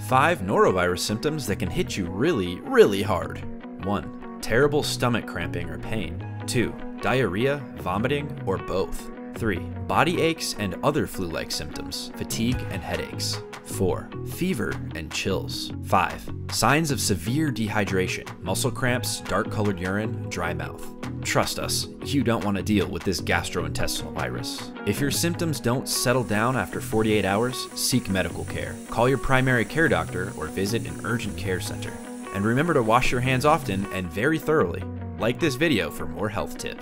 5 norovirus symptoms that can hit you really, really hard. 1. Terrible stomach cramping or pain. 2. Diarrhea, vomiting, or both. 3. Body aches and other flu like symptoms, fatigue and headaches. 4. Fever and chills. 5. Signs of severe dehydration, muscle cramps, dark colored urine, dry mouth. Trust us, you don't want to deal with this gastrointestinal virus. If your symptoms don't settle down after 48 hours, seek medical care. Call your primary care doctor or visit an urgent care center. And remember to wash your hands often and very thoroughly. Like this video for more health tips.